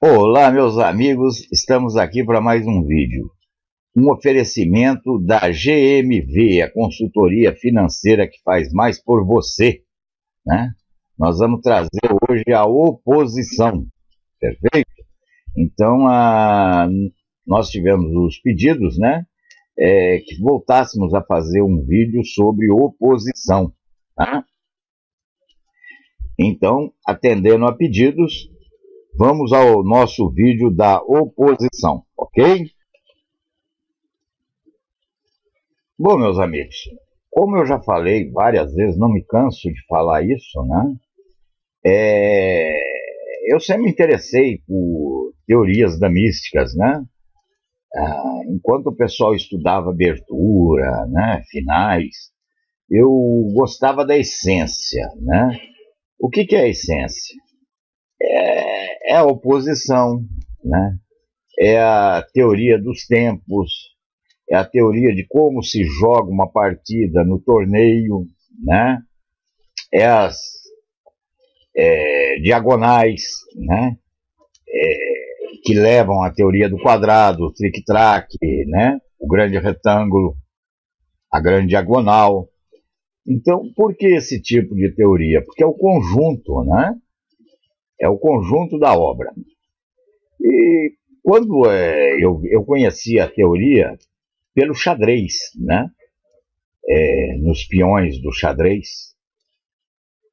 Olá, meus amigos, estamos aqui para mais um vídeo. Um oferecimento da GMV, a consultoria financeira que faz mais por você. Né? Nós vamos trazer hoje a oposição, perfeito? Então, a... nós tivemos os pedidos, né? É, que voltássemos a fazer um vídeo sobre oposição. Tá? Então, atendendo a pedidos, Vamos ao nosso vídeo da oposição, ok? Bom, meus amigos, como eu já falei várias vezes, não me canso de falar isso, né? É, eu sempre me interessei por teorias da místicas, né? Ah, enquanto o pessoal estudava abertura, né, finais, eu gostava da essência, né? O que, que é a essência? é, é a oposição, né? é a teoria dos tempos, é a teoria de como se joga uma partida no torneio, né? é as é, diagonais, né? É, que levam à teoria do quadrado, o trick-track, né? o grande retângulo, a grande diagonal. Então, por que esse tipo de teoria? Porque é o conjunto, né? É o conjunto da obra. E quando é, eu, eu conheci a teoria pelo xadrez, né? É, nos peões do xadrez,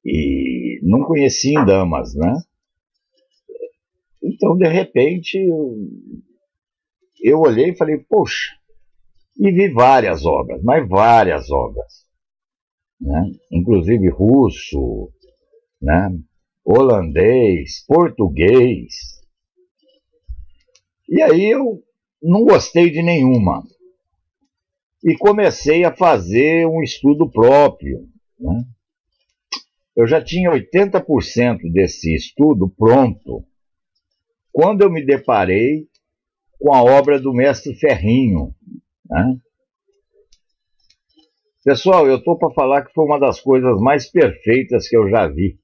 e não conhecia em damas, né? Então, de repente, eu, olhei e falei, poxa, e vi várias obras, mas várias obras, né? inclusive russo, né? Holandês, português. E aí eu não gostei de nenhuma. E comecei a fazer um estudo próprio. Né? Eu já tinha 80% desse estudo pronto quando eu me deparei com a obra do mestre Ferrinho. Né? Pessoal, eu estou para falar que foi uma das coisas mais perfeitas que eu já vi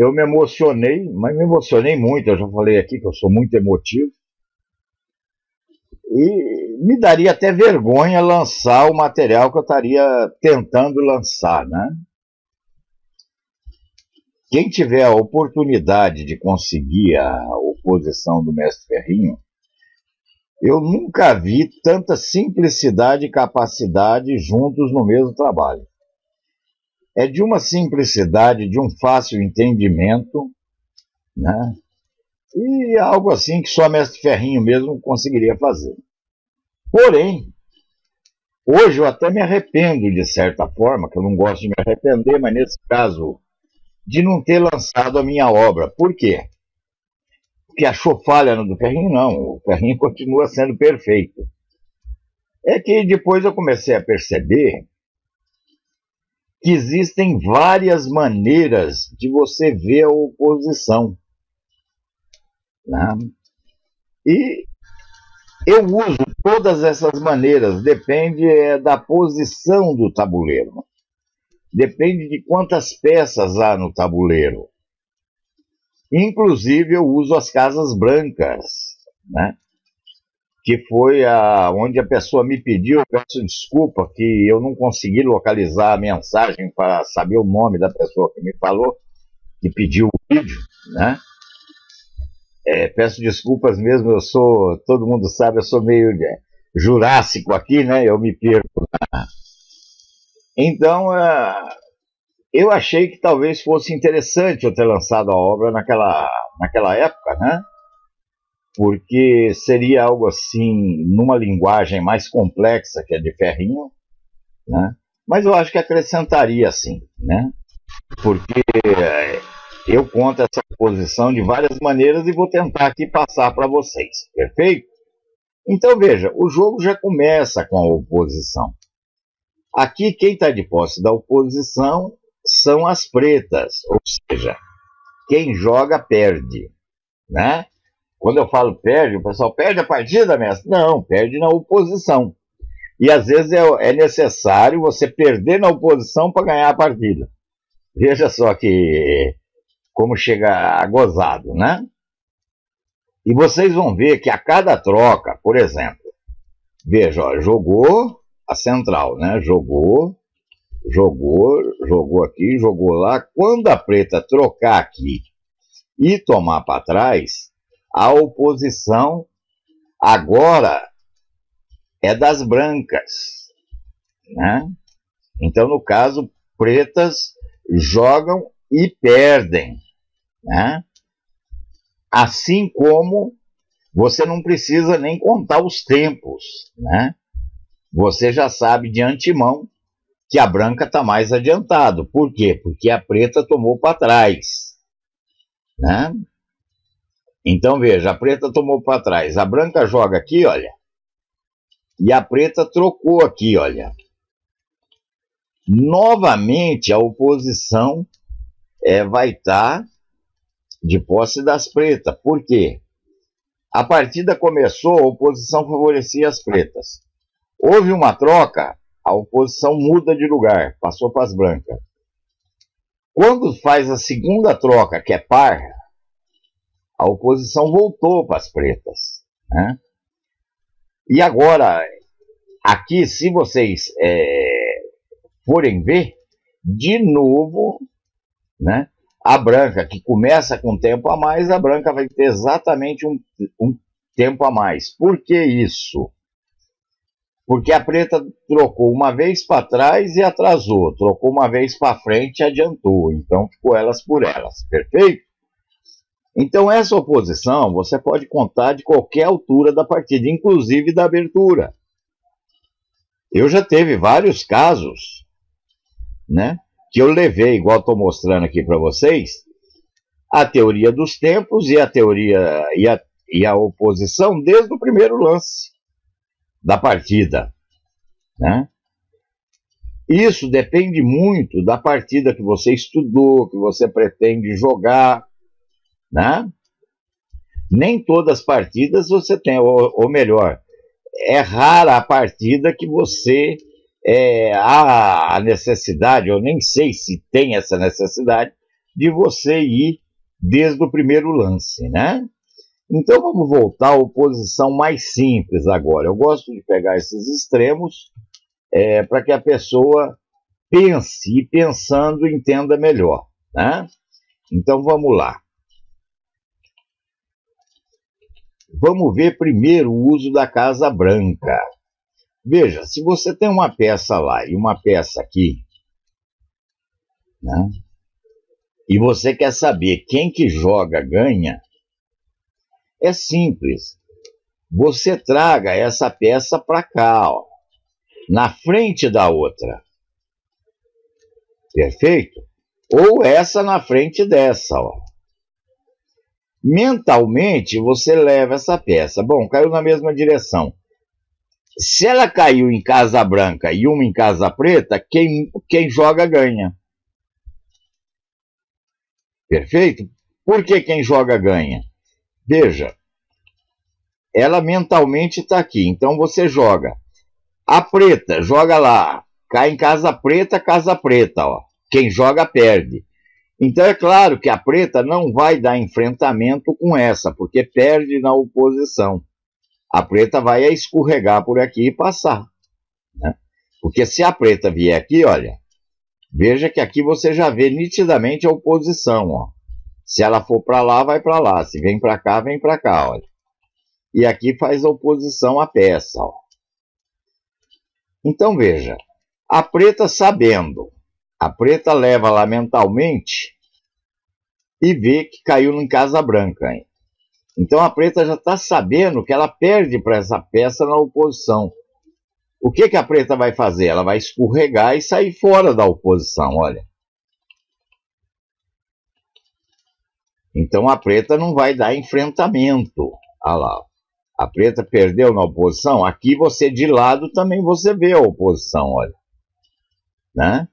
eu me emocionei, mas me emocionei muito. Eu já falei aqui que eu sou muito emotivo. E me daria até vergonha lançar o material que eu estaria tentando lançar, né? Quem tiver a oportunidade de conseguir a oposição do mestre Ferrinho, eu nunca vi tanta simplicidade e capacidade juntos no mesmo trabalho é de uma simplicidade, de um fácil entendimento, né? E algo assim que só Mestre Ferrinho mesmo conseguiria fazer. Porém, hoje eu até me arrependo de certa forma, que eu não gosto de me arrepender, mas nesse caso, de não ter lançado a minha obra. Por quê? Porque achou falha no do Ferrinho? Não, o Ferrinho continua sendo perfeito. É que depois eu comecei a perceber que existem várias maneiras de você ver a oposição. Né? E eu uso todas essas maneiras, depende é, da posição do tabuleiro. Depende de quantas peças há no tabuleiro. Inclusive, eu uso as casas brancas, né? Que foi a, onde a pessoa me pediu, peço desculpa que eu não consegui localizar a mensagem para saber o nome da pessoa que me falou, que pediu o vídeo, né? É, peço desculpas mesmo, eu sou, todo mundo sabe, eu sou meio é, jurássico aqui, né? Eu me perco. Então, é, eu achei que talvez fosse interessante eu ter lançado a obra naquela, naquela época, né? Porque seria algo assim, numa linguagem mais complexa que a de Ferrinho, né? mas eu acho que acrescentaria sim, né? porque eh, eu conto essa posição de várias maneiras e vou tentar aqui passar para vocês, perfeito? Então veja, o jogo já começa com a oposição. Aqui quem está de posse da oposição são as pretas, ou seja, quem joga perde, né? Quando eu falo perde, o pessoal perde a partida, mestre? Não, perde na oposição. E às vezes é, é necessário você perder na oposição para ganhar a partida. Veja só que como chega a gozado, né? E vocês vão ver que a cada troca, por exemplo, veja, ó, jogou a central, né? Jogou, jogou, jogou aqui, jogou lá. Quando a preta trocar aqui e tomar para trás, a oposição agora é das brancas, né? Então, no caso, pretas jogam e perdem, né? Assim como você não precisa nem contar os tempos, né? Você já sabe de antemão que a branca está mais adiantado. Por quê? Porque a preta tomou para trás, né? Então veja, a preta tomou para trás, a branca joga aqui, olha, e a preta trocou aqui, olha. Novamente a oposição é, vai estar tá de posse das pretas. Por quê? A partida começou, a oposição favorecia as pretas. Houve uma troca, a oposição muda de lugar, passou para as brancas. Quando faz a segunda troca, que é par, a oposição voltou para as pretas. Né? E agora, aqui, se vocês é, forem ver, de novo, né, a branca, que começa com tempo a mais, a branca vai ter exatamente um, um tempo a mais. Por que isso? Porque a preta trocou uma vez para trás e atrasou, trocou uma vez para frente e adiantou. Então ficou elas por elas, perfeito? Então essa oposição você pode contar de qualquer altura da partida, inclusive da abertura. Eu já teve vários casos, né? que eu levei, igual estou mostrando aqui para vocês, a teoria dos tempos e a teoria e a, e a oposição desde o primeiro lance da partida. Né? Isso depende muito da partida que você estudou, que você pretende jogar. Né? Nem todas as partidas você tem, ou, ou melhor, é rara a partida que você é, há a necessidade, eu nem sei se tem essa necessidade, de você ir desde o primeiro lance, né? Então vamos voltar à oposição mais simples agora. Eu gosto de pegar esses extremos é, para que a pessoa pense e pensando entenda melhor, né? Então vamos lá. Vamos ver primeiro o uso da Casa Branca. Veja, se você tem uma peça lá e uma peça aqui, né? E você quer saber quem que joga ganha, é simples. Você traga essa peça para cá, ó, na frente da outra. Perfeito? Ou essa na frente dessa, ó. Mentalmente você leva essa peça. Bom, caiu na mesma direção. Se ela caiu em casa branca e uma em casa preta, quem, quem joga ganha. Perfeito? Por que quem joga ganha? Veja, ela mentalmente está aqui, então você joga. A preta, joga lá, cai em casa preta, casa preta, ó. Quem joga perde. Então é claro que a preta não vai dar enfrentamento com essa, porque perde na oposição a preta vai escorregar por aqui e passar. Né? Porque se a preta vier aqui, olha, veja que aqui você já vê nitidamente a oposição. Ó. Se ela for para lá, vai para lá. Se vem para cá, vem para cá. Olha. E aqui faz a oposição à peça. Ó. Então veja, a preta sabendo, a preta leva lá mentalmente e vê que caiu em casa branca. Hein? Então a preta já está sabendo que ela perde para essa peça na oposição. O que, que a preta vai fazer? Ela vai escorregar e sair fora da oposição, olha. Então a preta não vai dar enfrentamento. Olha lá. A preta perdeu na oposição. Aqui você de lado também você vê a oposição, olha. Né?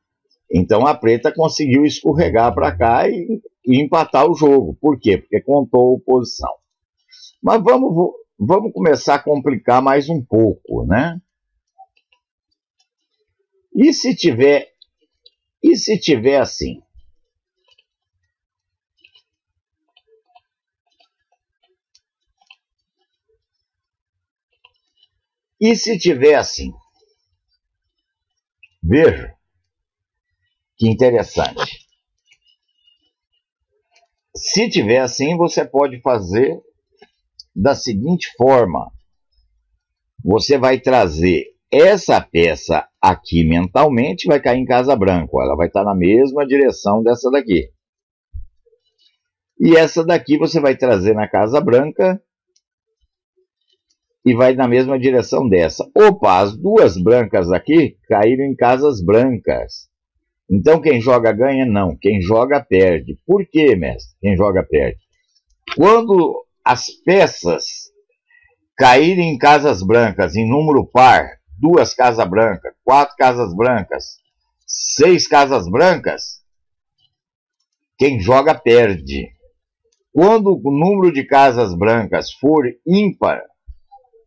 Então a Preta conseguiu escorregar para cá e, e, empatar o jogo. Por quê? Porque contou a oposição. Mas vamos, vamos começar a complicar mais um pouco, né? E se tiver e se tiver assim? E se tiver assim? Veja que interessante. Se tiver assim, você pode fazer da seguinte forma: você vai trazer essa peça aqui mentalmente, vai cair em Casa Branca, ela vai estar na mesma direção dessa daqui. E essa daqui você vai trazer na Casa Branca e vai na mesma direção dessa. Opa, as duas brancas aqui caíram em casas brancas. Então quem joga ganha? Não. Quem joga perde. Por quê, mestre? Quem joga perde. Quando as peças caírem em casas brancas em número par, duas casas brancas, quatro casas brancas, seis casas brancas, quem joga perde. Quando o número de casas brancas for ímpar,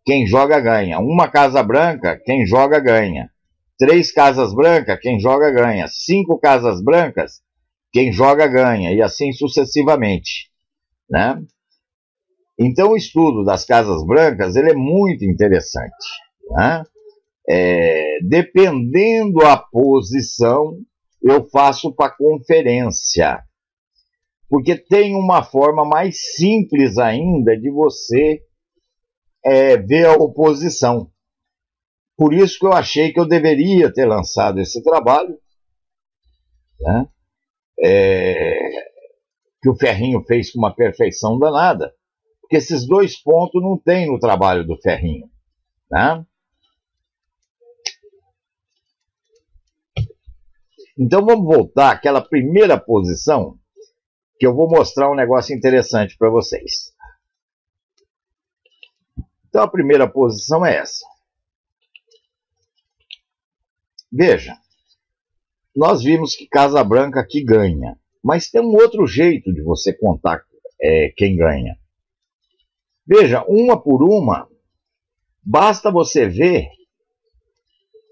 quem joga ganha. Uma casa branca, quem joga ganha. Três casas brancas, quem joga ganha. Cinco casas brancas, quem joga ganha. E assim sucessivamente. Né? Então o estudo das casas brancas ele é muito interessante. Né? É, dependendo a posição, eu faço para conferência. Porque tem uma forma mais simples ainda de você é, ver a oposição. Por isso que eu achei que eu deveria ter lançado esse trabalho, né? é, que o Ferrinho fez com uma perfeição danada, porque esses dois pontos não tem no trabalho do Ferrinho. Né? Então vamos voltar àquela primeira posição que eu vou mostrar um negócio interessante para vocês. Então a primeira posição é essa. Veja, nós vimos que Casa Branca aqui ganha, mas tem um outro jeito de você contar é, quem ganha. Veja, uma por uma, basta você ver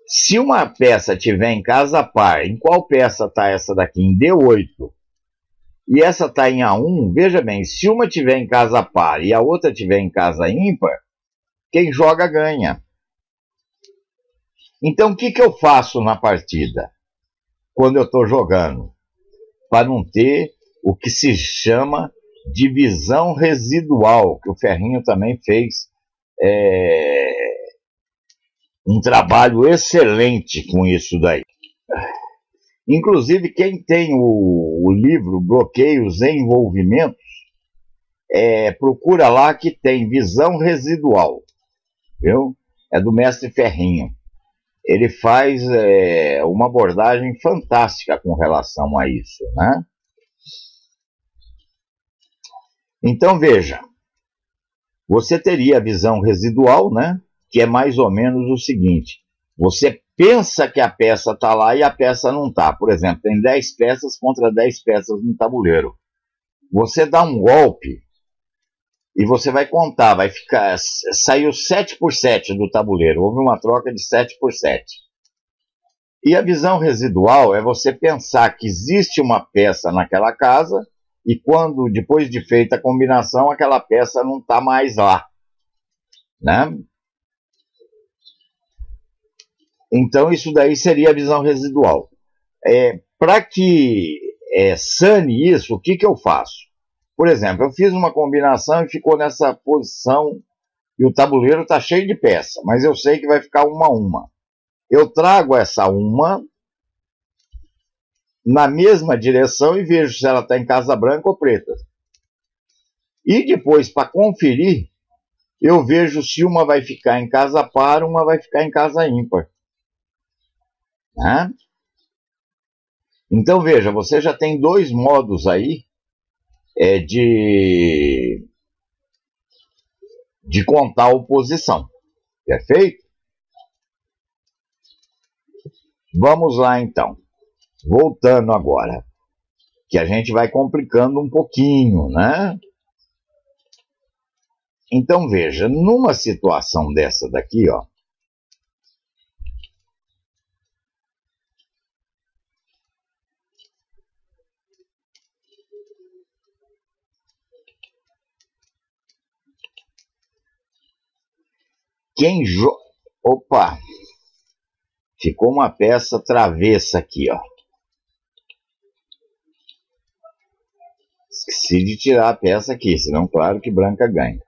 se uma peça tiver em casa par, em qual peça está essa daqui? Em D8. E essa está em A1, veja bem, se uma tiver em casa par e a outra tiver em casa ímpar, quem joga ganha. Então, o que, que eu faço na partida? Quando eu estou jogando? Para não ter o que se chama divisão residual, que o Ferrinho também fez é, um trabalho excelente com isso daí. Inclusive, quem tem o, o livro Bloqueios e Envolvimentos, é, procura lá que tem visão residual viu? É do mestre Ferrinho. Ele faz é, uma abordagem fantástica com relação a isso, né? Então veja, você teria a visão residual, né? Que é mais ou menos o seguinte: você pensa que a peça está lá e a peça não está. Por exemplo, tem 10 peças contra 10 peças no tabuleiro. Você dá um golpe e você vai contar, vai ficar, saiu 7 por 7 do tabuleiro, houve uma troca de 7 por 7. E a visão residual é você pensar que existe uma peça naquela casa e quando, depois de feita a combinação, aquela peça não está mais lá. Né? Então, isso daí seria a visão residual. É, Para que é, sane isso, o que, que eu faço? Por exemplo, eu fiz uma combinação e ficou nessa posição e o tabuleiro está cheio de peça, mas eu sei que vai ficar uma a uma. Eu trago essa uma na mesma direção e vejo se ela está em casa branca ou preta. E depois, para conferir, eu vejo se uma vai ficar em casa par, uma vai ficar em casa ímpar. Né? Então veja, você já tem dois modos aí é, de, de contar a oposição. Perfeito? Vamos lá então. Voltando agora, que a gente vai complicando um pouquinho, né? Então veja, numa situação dessa daqui, ó, Quem, jo Opa! Ficou uma peça travessa aqui, ó. Esqueci de tirar a peça aqui, senão claro que branca ganha.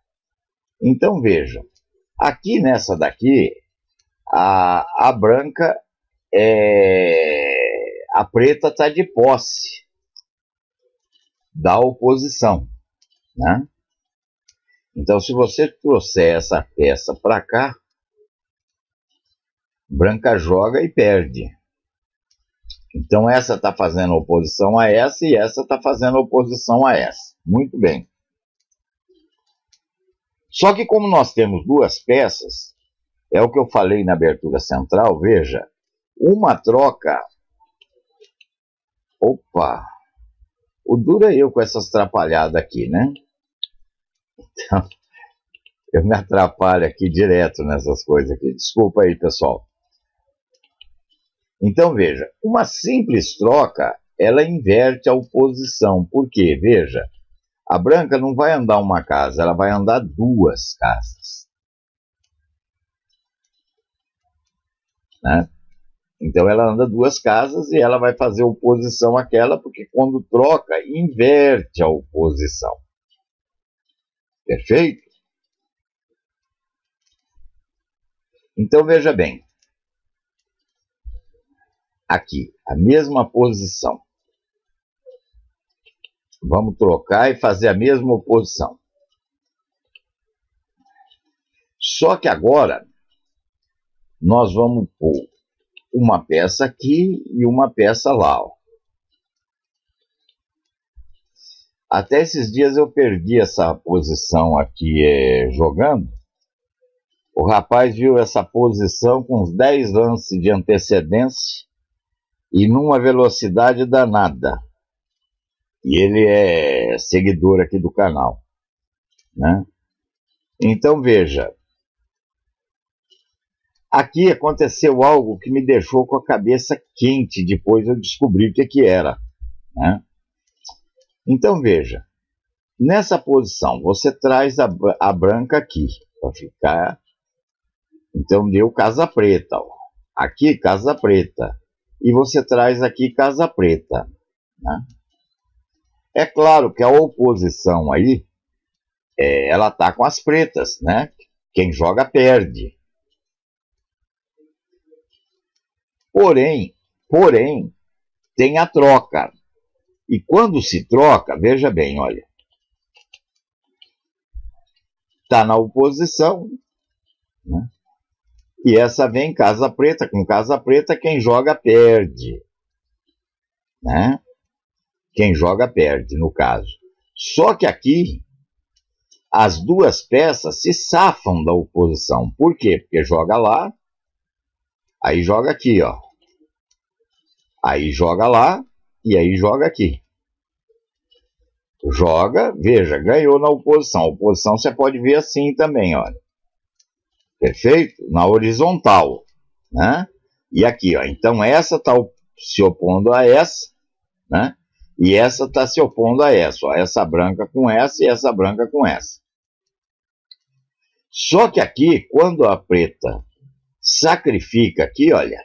Então veja, aqui nessa daqui, a, a branca é... A preta está de posse da oposição, né? Então, se você trouxer essa peça para cá, branca joga e perde. Então, essa está fazendo oposição a essa e essa está fazendo oposição a essa. Muito bem. Só que como nós temos duas peças, é o que eu falei na abertura central, veja, uma troca... Opa! O duro é eu com essas atrapalhadas aqui, né? Então, eu me atrapalho aqui direto nessas coisas aqui. Desculpa aí, pessoal. Então, veja, uma simples troca, ela inverte a oposição. Por quê? Veja, a branca não vai andar uma casa, ela vai andar duas casas. Né? Então ela anda duas casas e ela vai fazer oposição àquela, porque quando troca, inverte a oposição. Perfeito? Então veja bem. Aqui, a mesma posição. Vamos trocar e fazer a mesma oposição. Só que agora nós vamos pôr uma peça aqui e uma peça lá. Ó. Até esses dias eu perdi essa posição aqui é, jogando. O rapaz viu essa posição com uns 10 lances de antecedência e numa velocidade danada. E ele é seguidor aqui do canal. Né? Então veja, Aqui aconteceu algo que me deixou com a cabeça quente, depois eu descobri o que, que era. Né? Então veja, nessa posição você traz a, a branca aqui, para ficar. Então deu casa preta. Ó. Aqui casa preta. E você traz aqui casa preta. Né? É claro que a oposição aí, é, ela tá com as pretas, né? Quem joga perde. Porém, porém, tem a troca. E quando se troca, veja bem, olha. Está na oposição, né? E essa vem casa preta, com casa preta quem joga perde. Né? Quem joga perde, no caso. Só que aqui, as duas peças se safam da oposição. Por quê? Porque joga lá, Aí joga aqui, ó. Aí joga lá e aí joga aqui. Joga, veja, ganhou na oposição. Oposição você pode ver assim também, olha. Perfeito? Na horizontal, né? E aqui, ó. Então essa está se opondo a essa, né? E essa está se opondo a essa, ó. Essa branca com essa e essa branca com essa. Só que aqui, quando a preta sacrifica aqui, olha,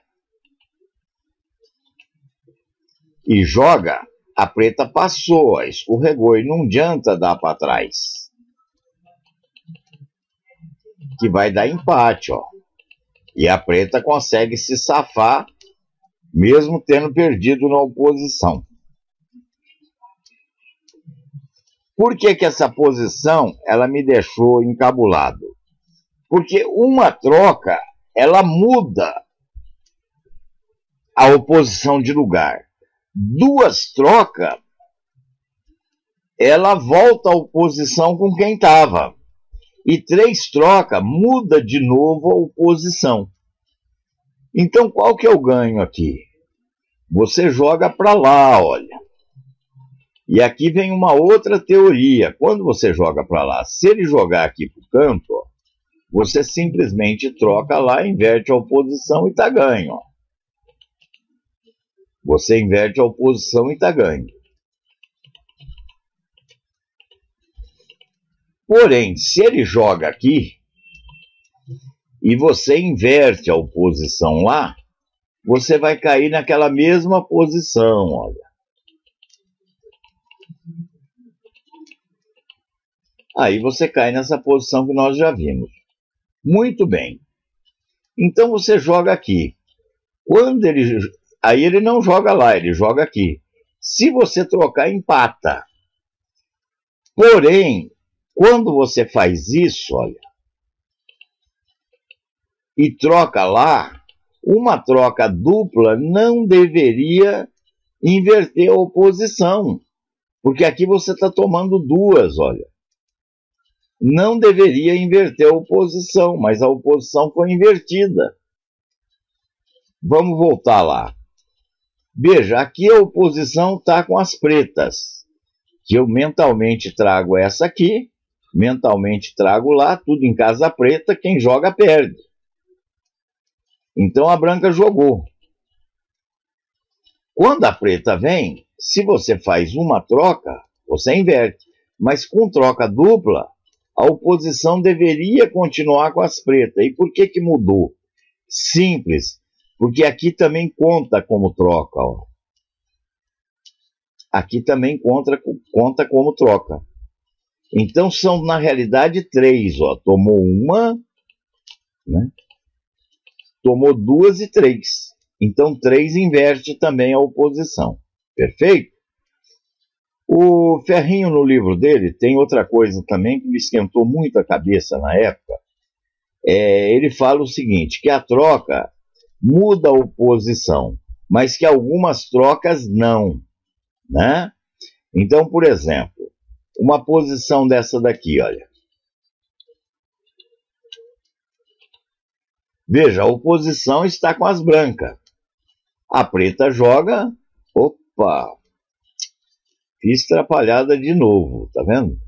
e joga, a preta passou, escorregou, e não adianta dar para trás. Que vai dar empate, ó. E a preta consegue se safar, mesmo tendo perdido na oposição. Por que, que essa posição ela me deixou encabulado? Porque uma troca ela muda a oposição de lugar. Duas trocas, ela volta à oposição com quem estava. E três trocas, muda de novo a oposição. Então, qual que é o ganho aqui? Você joga para lá, olha. E aqui vem uma outra teoria. Quando você joga para lá, se ele jogar aqui para o canto, ó, você simplesmente troca lá, inverte a oposição e está ganho. Você inverte a oposição e está ganho. Porém, se ele joga aqui e você inverte a oposição lá, você vai cair naquela mesma posição, olha. Aí você cai nessa posição que nós já vimos. Muito bem. Então você joga aqui. Quando ele. Aí ele não joga lá, ele joga aqui. Se você trocar, empata. Porém, quando você faz isso, olha, e troca lá, uma troca dupla não deveria inverter a oposição, porque aqui você está tomando duas, olha. Não deveria inverter a oposição, mas a oposição foi invertida. Vamos voltar lá. Veja, aqui a oposição está com as pretas, que eu mentalmente trago essa aqui, mentalmente trago lá, tudo em casa preta, quem joga perde. Então a branca jogou. Quando a preta vem, se você faz uma troca, você inverte. Mas com troca dupla, a oposição deveria continuar com as pretas. E por que, que mudou? Simples, porque aqui também conta como troca. Ó. Aqui também conta, conta como troca. Então são, na realidade, três. Ó. Tomou uma, né? tomou duas e três. Então, três inverte também a oposição. Perfeito? O Ferrinho, no livro dele, tem outra coisa também que me esquentou muito a cabeça na época. É, ele fala o seguinte: que a troca muda a oposição, mas que algumas trocas não. Né? Então, por exemplo, uma posição dessa daqui, olha. Veja, a oposição está com as brancas. A preta joga. Opa! Fiz atrapalhada de novo, tá vendo?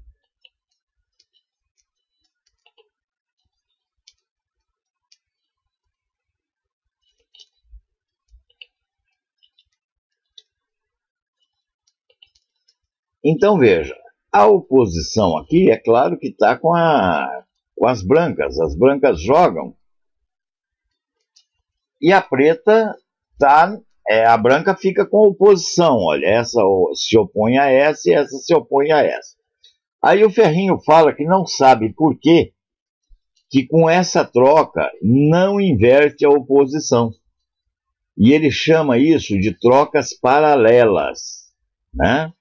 Então veja, a oposição aqui é claro que está com, com as brancas. As brancas jogam e a preta tá, é, a branca fica com oposição, olha, essa se opõe a essa e essa se opõe a essa. Aí o Ferrinho fala que não sabe por quê que com essa troca não inverte a oposição. E ele chama isso de trocas paralelas, né?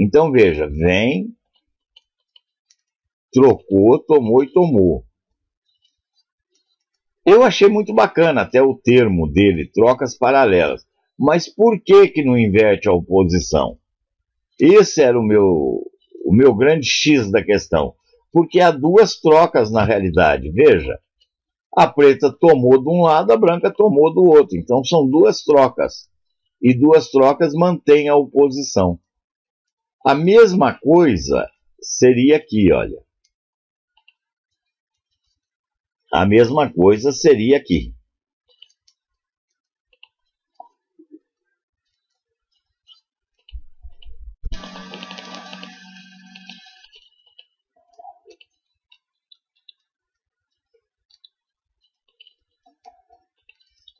Então veja, vem, trocou, tomou e tomou. Eu achei muito bacana até o termo dele, trocas paralelas. Mas por que que não inverte a oposição? Esse era o meu, o meu grande X da questão. Porque há duas trocas na realidade. Veja, a preta tomou de um lado, a branca tomou do outro. Então são duas trocas. E duas trocas mantêm a oposição. A mesma coisa seria aqui, olha. A mesma coisa seria aqui.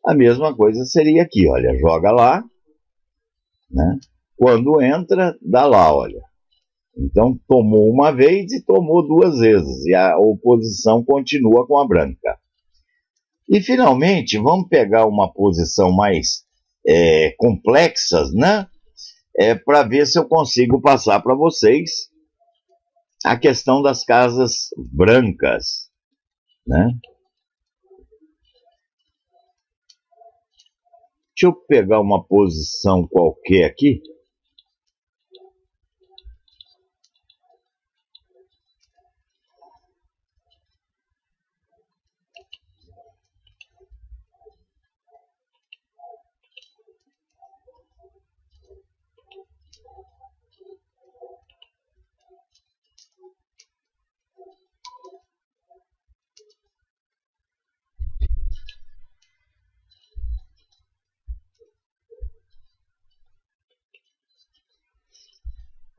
A mesma coisa seria aqui, olha, joga lá, né? Quando entra, dá lá, olha. Então tomou uma vez e tomou duas vezes, e a oposição continua com a branca. E finalmente, vamos pegar uma posição mais é, complexa, né? É, para ver se eu consigo passar para vocês a questão das casas brancas, né? Deixa eu pegar uma posição qualquer aqui.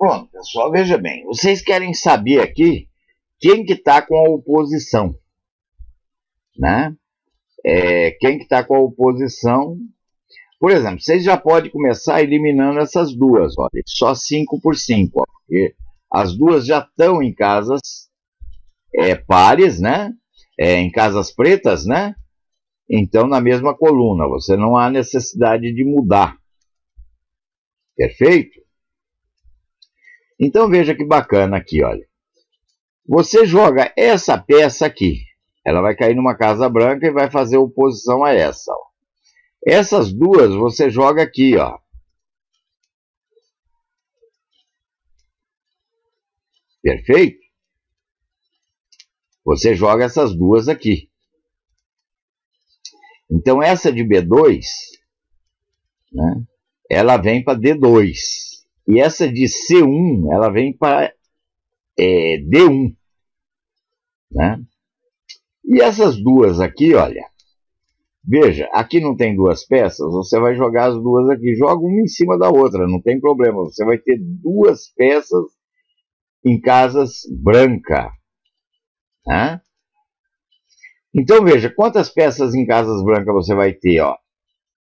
Pronto, pessoal, veja bem. Vocês querem saber aqui quem que está com a oposição, né? é, quem que está com a oposição. Por exemplo, vocês já podem começar eliminando essas duas, olha, só 5 por 5, ó, porque as duas já estão em casas é, pares, né? É, em casas pretas, né? Então, na mesma coluna, você não há necessidade de mudar. Perfeito? Então, veja que bacana aqui, olha. Você joga essa peça aqui. Ela vai cair numa casa branca e vai fazer oposição a essa. Ó. Essas duas você joga aqui, ó. Perfeito? Você joga essas duas aqui. Então, essa de B2, né, ela vem para D2. E essa de C1, ela vem para é, D1. Né? E essas duas aqui, olha, veja, aqui não tem duas peças, você vai jogar as duas aqui, joga uma em cima da outra, não tem problema, você vai ter duas peças em casas branca. Né? Então veja, quantas peças em casas brancas você vai ter? Ó?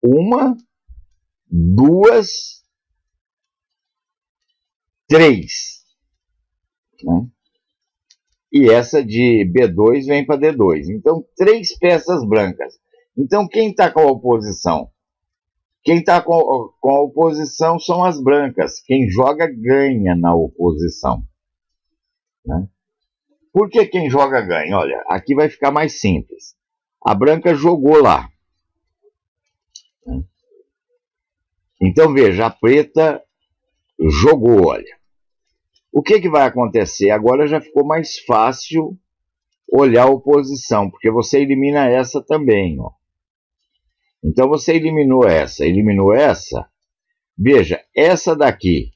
Uma, duas, três. Né? E essa de B2 vem para D2. Então, três peças brancas. Então, quem está com a oposição? Quem está com, com a oposição são as brancas. Quem joga ganha na oposição. Né? Por que quem joga ganha? Olha, aqui vai ficar mais simples. A branca jogou lá. Então veja, a preta jogou, olha. O que, que vai acontecer? Agora já ficou mais fácil olhar a oposição, porque você elimina essa também. Ó. Então você eliminou essa, eliminou essa. Veja, essa daqui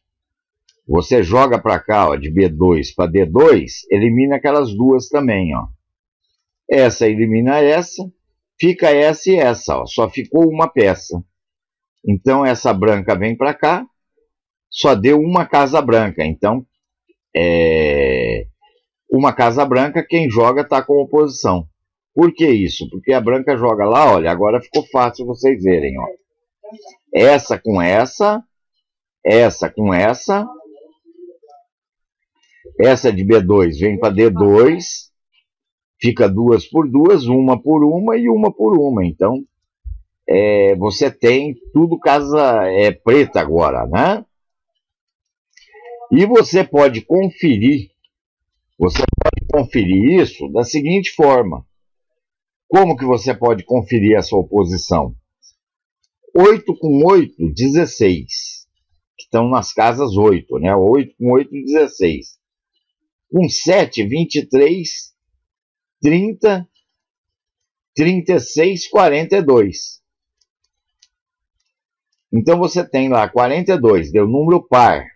você joga para cá, ó, de B2 para D2, elimina aquelas duas também, ó. Essa elimina essa, fica essa e essa, ó. Só ficou uma peça. Então essa branca vem para cá, só deu uma casa branca. Então, é... uma casa branca, quem joga está com oposição. Por que isso? Porque a branca joga lá, olha, agora ficou fácil vocês verem, ó. Essa com essa, essa com essa, essa de B2 vem para D2, fica duas por duas, uma por uma e uma por uma. Então, é, você tem tudo casa é, preta agora, né? E você pode conferir, você pode conferir isso da seguinte forma. Como que você pode conferir essa oposição? 8 com 8, 16. Estão nas casas 8, né? 8 com 8, 16 com 7, 23, 30, 36, 42. Então você tem lá 42, deu número par.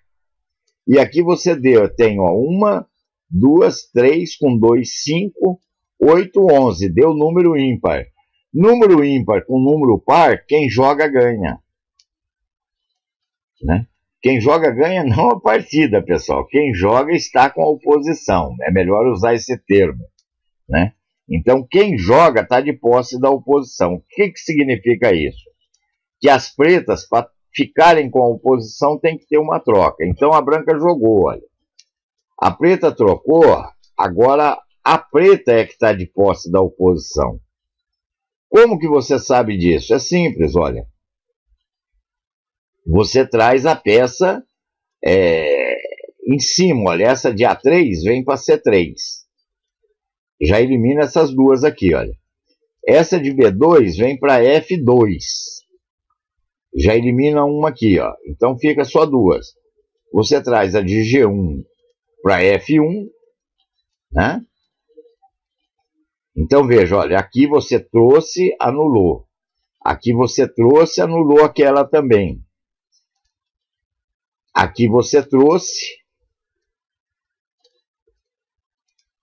E aqui você deu, tem ó, uma, duas, três, com dois, cinco, oito, onze. Deu número ímpar. Número ímpar com número par, quem joga ganha. Né? Quem joga ganha não a partida, pessoal. Quem joga está com a oposição. É melhor usar esse termo, né? Então, quem joga está de posse da oposição. O que, que significa isso? Que as pretas, ficarem com a oposição, tem que ter uma troca. Então, a branca jogou, olha. A preta trocou, agora a preta é que está de posse da oposição. Como que você sabe disso? É simples, olha você traz a peça é, em cima. Olha, essa de A3 vem para C3. Já elimina essas duas aqui, olha. Essa de B2 vem para F2. Já elimina uma aqui, ó. Então fica só duas. Você traz a de G1 para F1, né? Então veja, olha, aqui você trouxe, anulou. Aqui você trouxe, anulou aquela também. Aqui você trouxe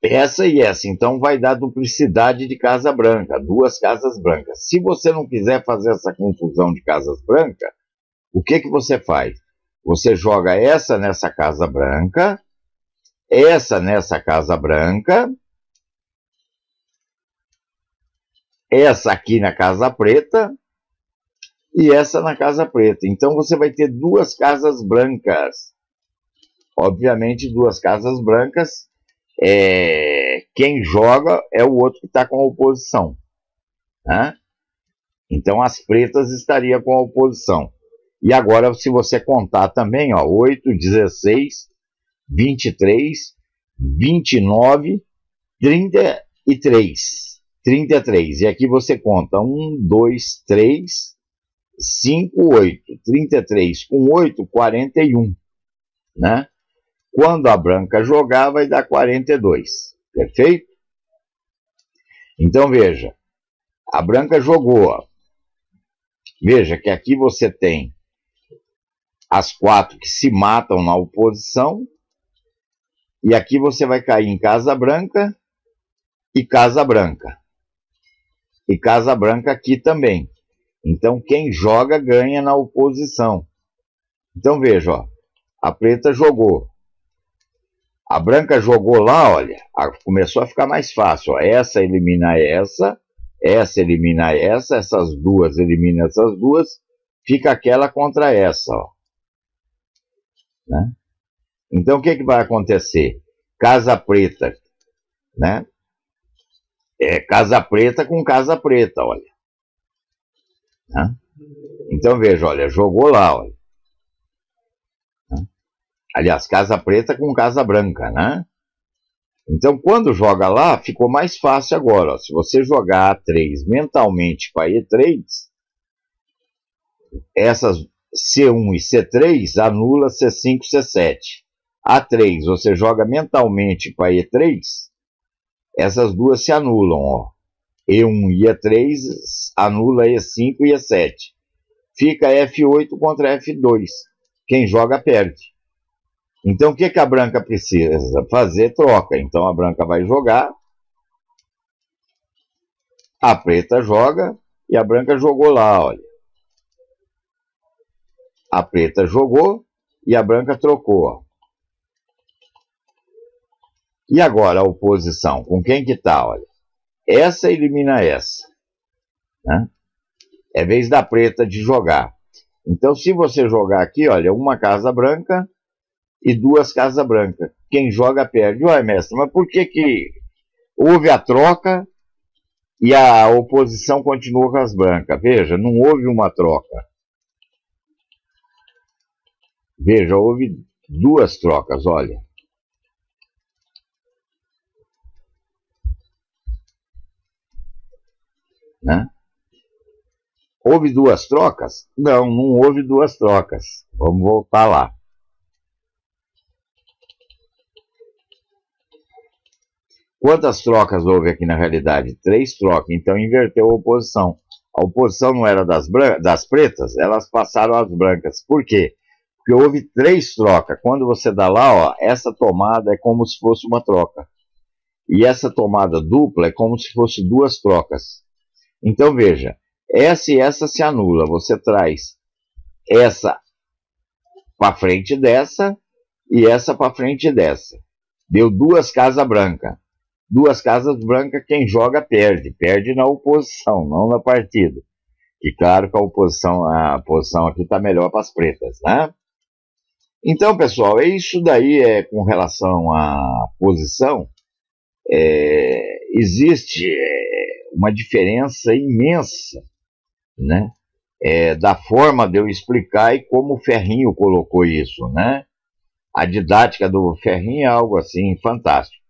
essa e essa. Então vai dar duplicidade de casa branca, duas casas brancas. Se você não quiser fazer essa confusão de casas brancas, o que, que você faz? Você joga essa nessa casa branca, essa nessa casa branca, essa aqui na casa preta e essa na casa preta. Então você vai ter duas casas brancas. Obviamente, duas casas brancas. É, quem joga é o outro que está com a oposição. Né? Então as pretas estariam com a oposição. E agora, se você contar também, ó, 8, 16, 23, 29, 33. 33. E aqui você conta 1, 2, 3, 5, 8. 33 com 8, 41. Né? Quando a branca jogar, vai dar 42. Perfeito? Então veja, a branca jogou. Ó. Veja que aqui você tem as quatro que se matam na oposição. E aqui você vai cair em Casa Branca e Casa Branca. E Casa Branca aqui também. Então quem joga ganha na oposição. Então veja, ó, a preta jogou. A branca jogou lá, olha, começou a ficar mais fácil. Ó. Essa elimina essa, essa elimina essa, essas duas elimina essas duas, fica aquela contra essa. Ó. Né? Então, o que, que vai acontecer? Casa Preta, né? É Casa Preta com Casa Preta, olha. Né? Então, veja, olha, jogou lá, olha. Aliás, Casa Preta com Casa Branca, né? Então, quando joga lá, ficou mais fácil agora. Ó. Se você jogar A3 mentalmente para E3, essas C1 e C3 anula C5 e C7. A3 você joga mentalmente para E3, essas duas se anulam. Ó. E1 e E3 anula E5 e E7. Fica F8 contra F2. Quem joga perde. Então o que, que a branca precisa? Fazer troca. Então a branca vai jogar, a preta joga e a branca jogou lá, olha. A preta jogou e a branca trocou. Ó. E agora a oposição, com quem que tá, olha? Essa elimina essa. Né? É vez da preta de jogar. Então, se você jogar aqui, olha, uma casa branca e duas casas brancas. Quem joga perde. Ué, mestre, mas por que que houve a troca e a oposição continua com as brancas? Veja, não houve uma troca. Veja, houve duas trocas, olha. Né? Houve duas trocas? Não, não houve duas trocas. Vamos voltar lá. Quantas trocas houve aqui na realidade? Três trocas, então inverteu a oposição. A oposição não era das, das pretas, elas passaram às brancas. Por quê? Porque houve três trocas. Quando você dá lá, ó, essa tomada é como se fosse uma troca. E essa tomada dupla é como se fosse duas trocas. Então veja, essa e essa se anula. Você traz essa para frente dessa e essa para frente dessa. Deu duas casas brancas. Duas casas brancas, quem joga perde. Perde na oposição, não na partida. E claro que a oposição, a posição aqui está melhor para as pretas, né? Então, pessoal, é isso daí é com relação à posição. É, existe é, uma diferença imensa, né? É, da forma de eu explicar e como o Ferrinho colocou isso, né? A didática do Ferrinho é algo assim fantástico.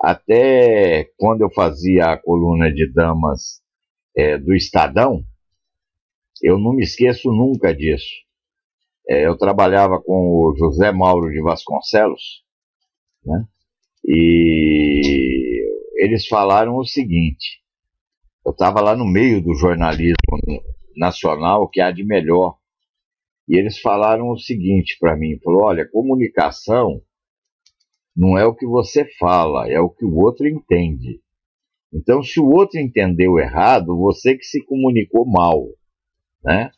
Até quando eu fazia a coluna de damas é, do Estadão, eu não me esqueço nunca disso é, eu trabalhava com o José Mauro de Vasconcelos, né? E eles falaram o seguinte: eu estava lá no meio do jornalismo nacional que há de melhor, e eles falaram o seguinte para mim: falou, olha, comunicação não é o que você fala, é o que o outro entende. Então, se o outro entendeu errado, você que se comunicou mal, né?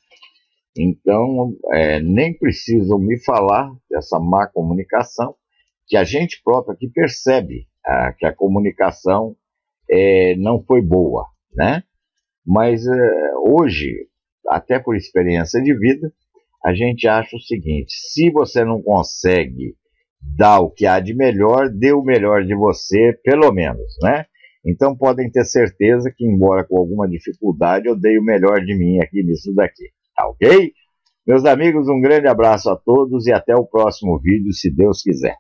Então, é, nem precisam me falar dessa má comunicação, que a gente próprio aqui percebe ah, que a comunicação é, não foi boa, né? Mas é, hoje, até por experiência de vida, a gente acha o seguinte: se você não consegue dar o que há de melhor, dê o melhor de você, pelo menos, né? Então podem ter certeza que, embora com alguma dificuldade, eu dei o melhor de mim aqui nisso daqui, tá ok? Meus amigos, um grande abraço a todos e até o próximo vídeo, se Deus quiser.